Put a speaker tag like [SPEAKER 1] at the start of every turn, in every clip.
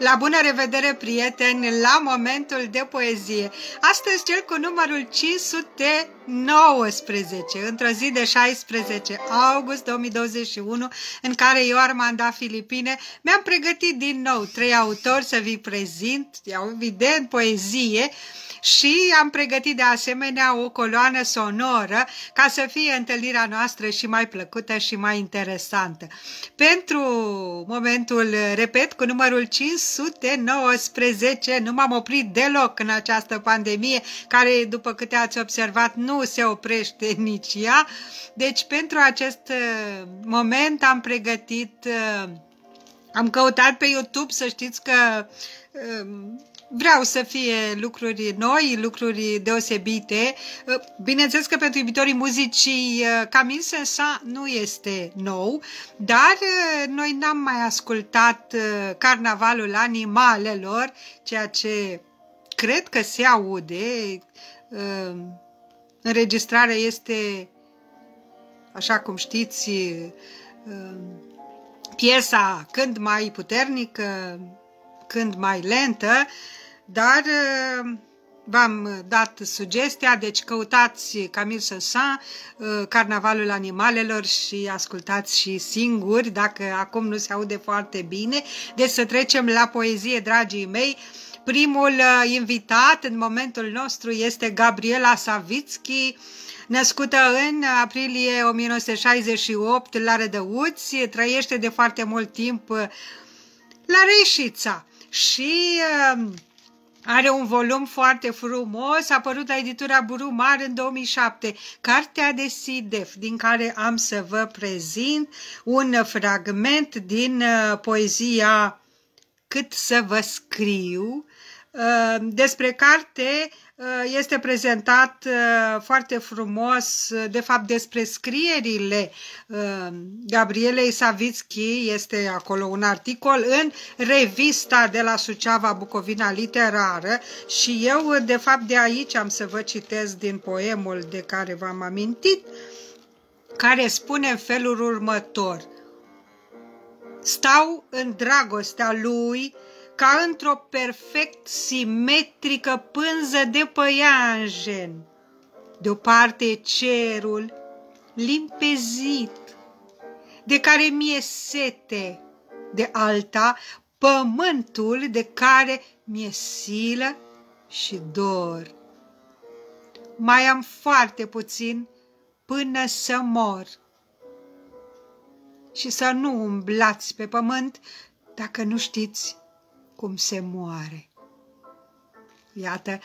[SPEAKER 1] La bună revedere, prieteni, la momentul de poezie. Astăzi cel cu numărul 519, într-o zi de 16 august 2021, în care eu, Armanda Filipine, mi-am pregătit din nou trei autori să vi prezint, evident, poezie, și am pregătit de asemenea o coloană sonoră ca să fie întâlnirea noastră și mai plăcută și mai interesantă. Pentru momentul, repet, cu numărul 519, nu m-am oprit deloc în această pandemie, care, după câte ați observat, nu se oprește nici ea. Deci, pentru acest uh, moment am pregătit, uh, am căutat pe YouTube, să știți că um, vreau să fie lucruri noi, lucruri deosebite. Bineînțeles că pentru iubitorii muzicii Camille Sensa nu este nou, dar noi n-am mai ascultat Carnavalul Animalelor, ceea ce cred că se aude. Înregistrarea este, așa cum știți, piesa când mai puternică, când mai lentă, dar uh, v-am dat sugestia, deci căutați Camille Saint-Saëns, uh, Carnavalul Animalelor și ascultați și singuri, dacă acum nu se aude foarte bine. Deci să trecem la poezie, dragii mei. Primul uh, invitat în momentul nostru este Gabriela Savitski, născută în aprilie 1968 la Rădăuți, trăiește de foarte mult timp la Reșița și uh, are un volum foarte frumos, a apărut la editura Buru Mare în 2007, Cartea de Sidef, din care am să vă prezint un fragment din uh, poezia Cât să vă scriu, uh, despre carte Uh, este prezentat uh, foarte frumos, uh, de fapt despre scrierile Gabrielei Savitski, este acolo un articol în revista de la Suceava Bucovina Literară și eu de fapt de aici am să vă citesc din poemul de care v-am amintit, care spune în felul următor. Stau în dragostea lui, ca într-o perfect simetrică pânză de păianjen. De o parte cerul limpezit, de care mi-e sete, de alta pământul de care mi-e silă și dor. Mai am foarte puțin până să mor. Și să nu umblați pe pământ dacă nu știți cum se moare. Iată,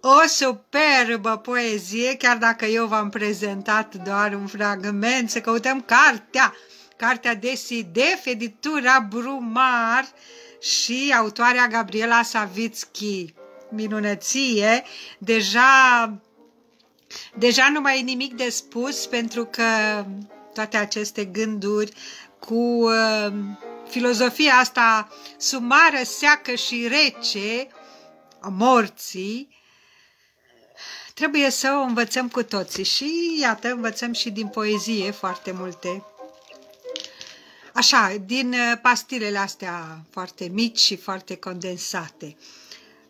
[SPEAKER 1] o superbă poezie, chiar dacă eu v-am prezentat doar un fragment, să căutăm cartea, cartea de Sidef, editura Brumar și autoarea Gabriela Savitski. Minunăție, deja, deja nu mai e nimic de spus pentru că toate aceste gânduri cu uh, filozofia asta sumară, seacă și rece a morții, trebuie să o învățăm cu toții și iată, învățăm și din poezie foarte multe. Așa, din pastilele astea foarte mici și foarte condensate.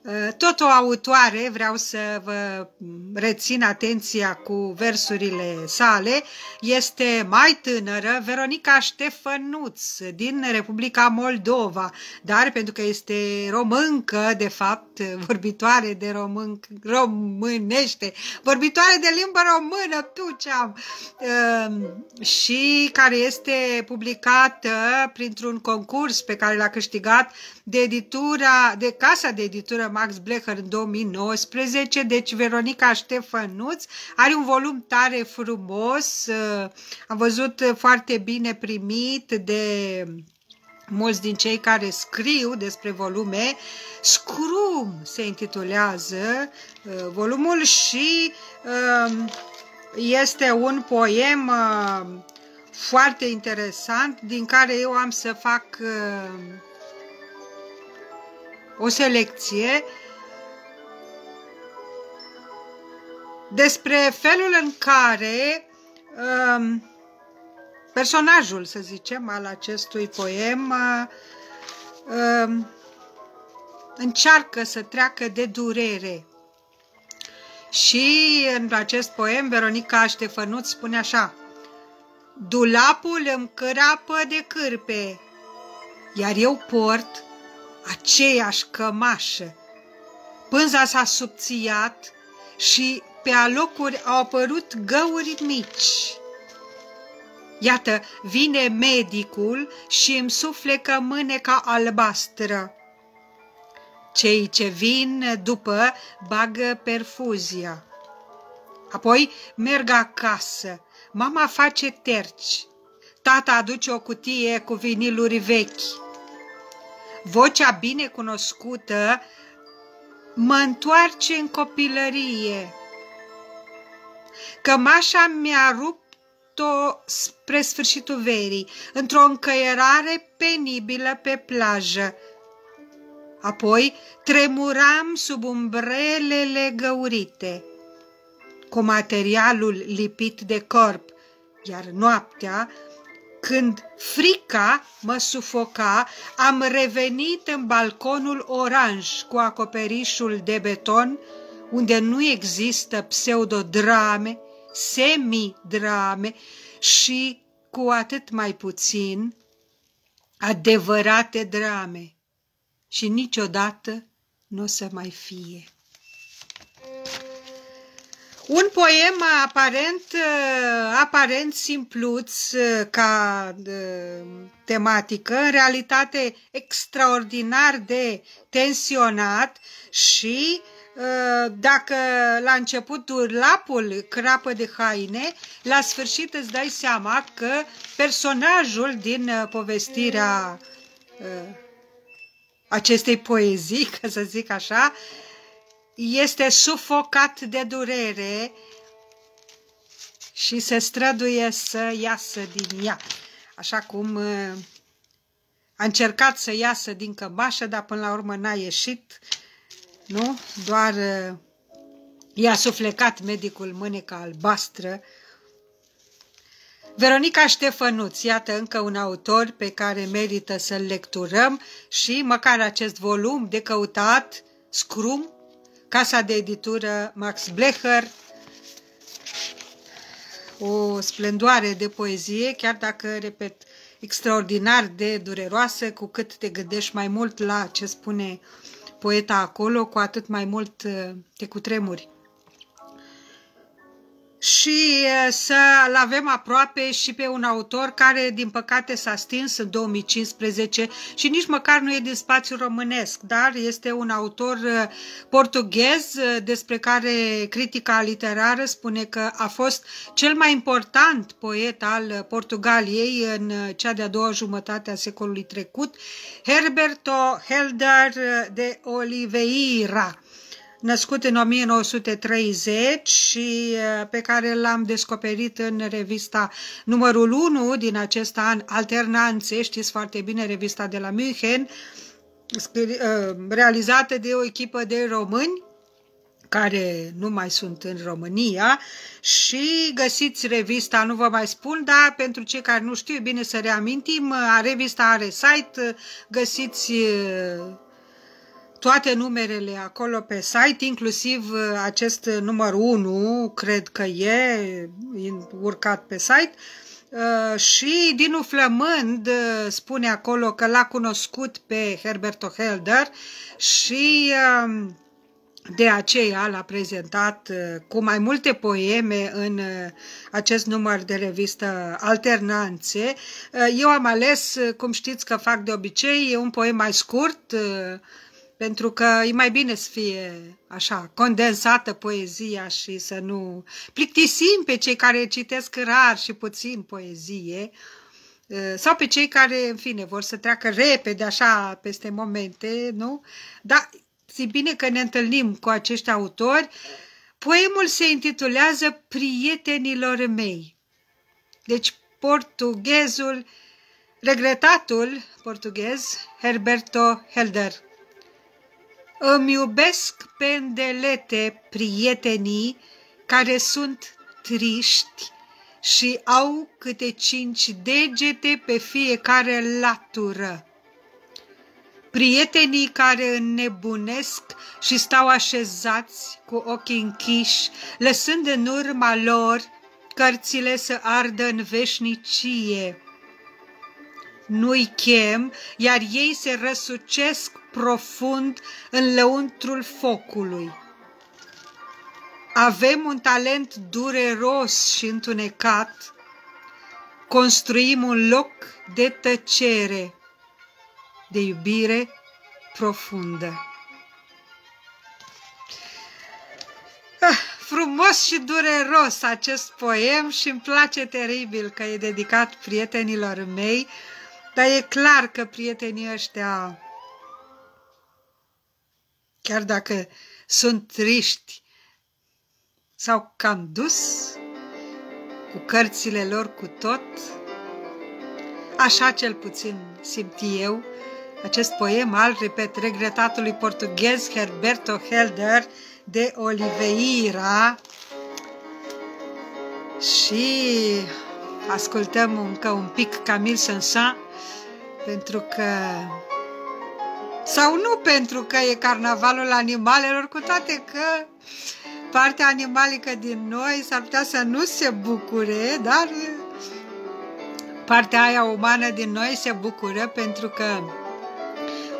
[SPEAKER 1] Uh, tot o autoare, vreau să vă rețin atenția cu versurile sale, este mai tânără, Veronica Ștefănuț, din Republica Moldova, dar pentru că este româncă, de fapt, vorbitoare de român, românește, vorbitoare de limbă română, tu ce am, uh, și care este publicată printr-un concurs pe care l-a câștigat de editura, de casa de editură Max Blecher în 2019, deci Veronica Ștefănuț are un volum tare frumos, uh, am văzut foarte bine primit de mulți din cei care scriu despre volume. Scrum se intitulează uh, volumul și um, este un poem uh, foarte interesant din care eu am să fac o selecție despre felul în care um, personajul, să zicem, al acestui poem uh, um, încearcă să treacă de durere. Și în acest poem, Veronica Ștefănuț spune așa, Dulapul îmi cărapă de cârpe, iar eu port aceeași cămașă. Pânza s-a subțiat și pe alocuri au apărut găuri mici. Iată, vine medicul și îmi suflecă mâneca albastră. Cei ce vin după bagă perfuzia. Apoi merg acasă. Mama face terci. Tata aduce o cutie cu viniluri vechi. Vocea bine cunoscută mă întoarce în copilărie. Cămașa mi-a rupt-o spre sfârșitul verii, într-o încăierare penibilă pe plajă. Apoi tremuram sub umbrelele găurite, cu materialul lipit de corp, iar noaptea, când frica mă sufoca, am revenit în balconul oranj cu acoperișul de beton, unde nu există pseudodrame, semidrame și cu atât mai puțin adevărate drame și niciodată nu o să mai fie. Un poem aparent, aparent simpluț ca tematică, în realitate extraordinar de tensionat și dacă la început lapul crapă de haine, la sfârșit îți dai seama că personajul din povestirea acestei poezii, ca să zic așa, este sufocat de durere și se străduie să iasă din ea. Așa cum uh, a încercat să iasă din cămașă, dar până la urmă n-a ieșit, nu? Doar uh, i-a suflecat medicul mâneca albastră Veronica Ștefănuț, iată încă un autor pe care merită să-l lecturăm și măcar acest volum de căutat, Scrum, casa de editură Max Blecher, o splendoare de poezie, chiar dacă, repet, extraordinar de dureroasă, cu cât te gândești mai mult la ce spune poeta acolo, cu atât mai mult uh, te cutremuri și să-l avem aproape și pe un autor care, din păcate, s-a stins în 2015 și nici măcar nu e din spațiu românesc, dar este un autor portughez despre care critica literară spune că a fost cel mai important poet al Portugaliei în cea de-a doua jumătate a secolului trecut, Herberto Helder de Oliveira născut în 1930 și pe care l-am descoperit în revista numărul 1 din acest an, Alternanțe, știți foarte bine, revista de la München, realizată de o echipă de români care nu mai sunt în România. Și găsiți revista, nu vă mai spun, dar pentru cei care nu știu, e bine să reamintim, revista are site, găsiți toate numerele acolo pe site, inclusiv uh, acest număr 1, cred că e urcat pe site, uh, și Dinu Flămând uh, spune acolo că l-a cunoscut pe Herberto Helder și um, de aceea l-a prezentat cu mai multe poeme în acest număr de revistă Alternanțe. Eu am ales, cum știți că fac de obicei, un poem mai scurt, pentru că e mai bine să fie așa, condensată poezia și să nu plictisim pe cei care citesc rar și puțin poezie, uh, sau pe cei care, în fine, vor să treacă repede așa peste momente, nu? Dar e bine că ne întâlnim cu acești autori. Poemul se intitulează Prietenilor mei. Deci portughezul, regretatul portughez Herberto Helder îmi iubesc pendelete prietenii care sunt triști și au câte cinci degete pe fiecare latură. prietenii care înnebunesc și stau așezați cu ochii închiși, lăsând în urma lor cărțile să ardă în veșnicie. Nu-i chem, iar ei se răsucesc profund în lăuntrul focului. Avem un talent dureros și întunecat, construim un loc de tăcere, de iubire profundă. Ah, frumos și dureros acest poem și îmi place teribil că e dedicat prietenilor mei, dar e clar că prietenii ăștia, chiar dacă sunt triști, s-au cam dus cu cărțile lor cu tot, așa cel puțin simt eu, acest poem al, repet, regretatului portughez Herberto Helder de Oliveira. Și ascultăm încă un pic Camille Saint-Saëns pentru că sau nu pentru că e carnavalul animalelor, cu toate că partea animalică din noi s-ar putea să nu se bucure, dar partea aia umană din noi se bucură pentru că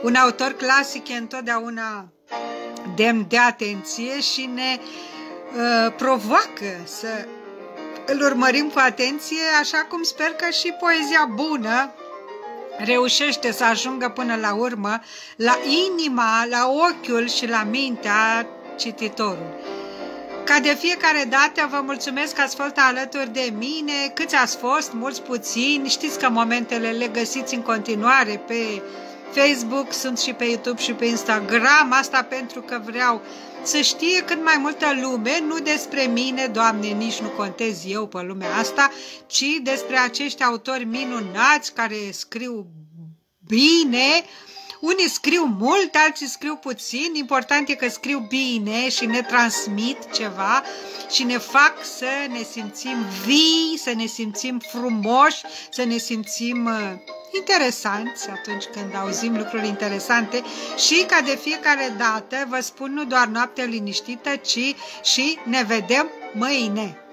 [SPEAKER 1] un autor clasic e întotdeauna demn de atenție și ne uh, provoacă să îl urmărim cu atenție, așa cum sper că și poezia bună reușește să ajungă până la urmă la inima, la ochiul și la mintea cititorului. Ca de fiecare dată vă mulțumesc că ați fost alături de mine, câți ați fost, mulți puțini, știți că momentele le găsiți în continuare pe Facebook, sunt și pe YouTube și pe Instagram, asta pentru că vreau să știe cât mai multă lume, nu despre mine, Doamne, nici nu contez eu pe lumea asta, ci despre acești autori minunați care scriu bine, unii scriu mult, alții scriu puțin, important e că scriu bine și ne transmit ceva și ne fac să ne simțim vii, să ne simțim frumoși, să ne simțim uh, interesanți atunci când auzim lucruri interesante și ca de fiecare dată vă spun nu doar noapte liniștită, ci și ne vedem mâine.